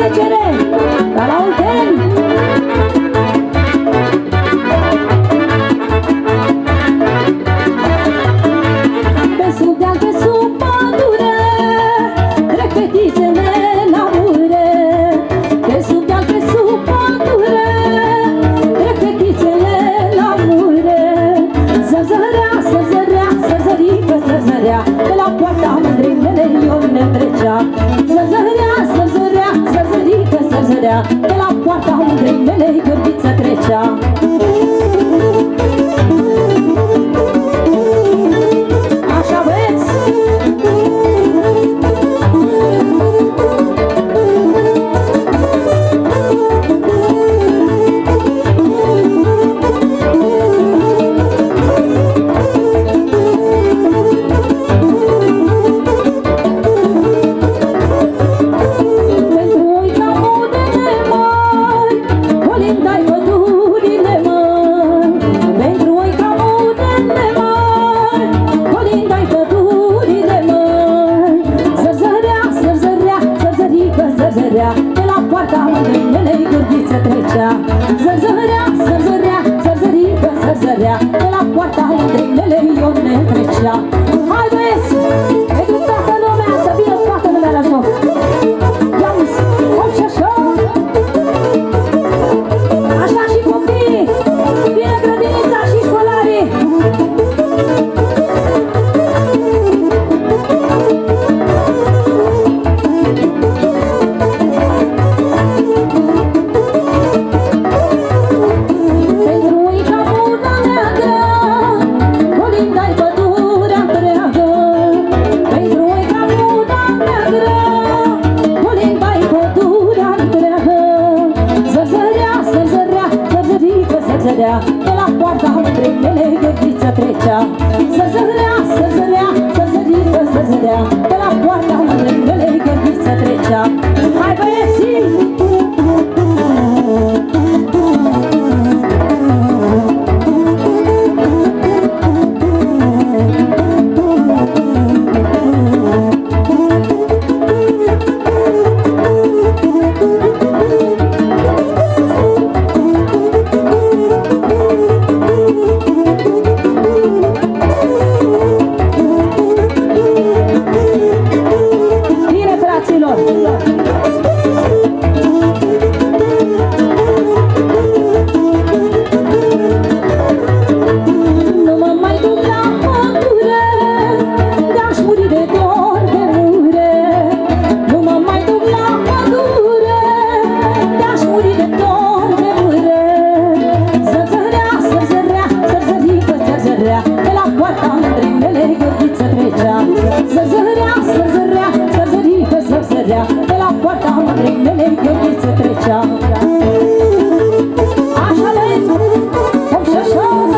petrecere Ca la Olten Pe sub deal, sub pădure Trec fetițele la Pe sub deal, sub pădure Trec fetițele la ure zărzărea De la poarta mândrei mele Gârdiță trecea zărzărea De la poarta mândrâinelei gârdiță trecea. Zărzărea, zărzărea, zărzărică, zărzărea De la poarta mândrâinelei Ione trecea. Hai băieți, pentru toată lumea, să vină toată lumea la joc. Ia-uzi, hop și așa. Așa și copiii Vine grădinița și școlarii zărzărică, zărzărea De la poarta mândrei mele gârdiță trecea. Zărzărea, zărzărea, zărzărică, zărzărea De la poarta mândrei mele gârdiță trecea. Hai băieții! Thank you.